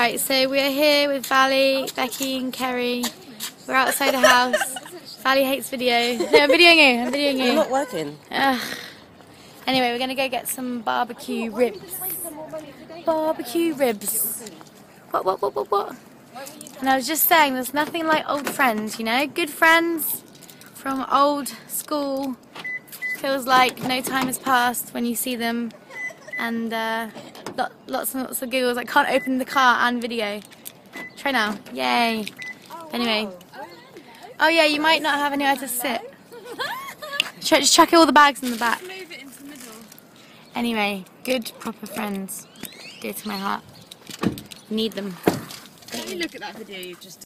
Right, so we're here with Valley, Becky and Kerry. We're outside the house. Valley hates video. No, I'm videoing you. I'm videoing You're you. not working. Ugh. Anyway, we're gonna go get some barbecue ribs. Barbecue ribs. What, what, what, what, what? And I was just saying, there's nothing like old friends, you know? Good friends from old school. Feels like no time has passed when you see them. And uh, lots and lots of giggles. I can't open the car and video. Try now. Yay. Oh, anyway. Oh yeah, you might not have anywhere to sit. Just chuck all the bags in the back. Move it into the middle. Anyway, good proper friends. Dear to my heart. Need them. Me look at that video you've just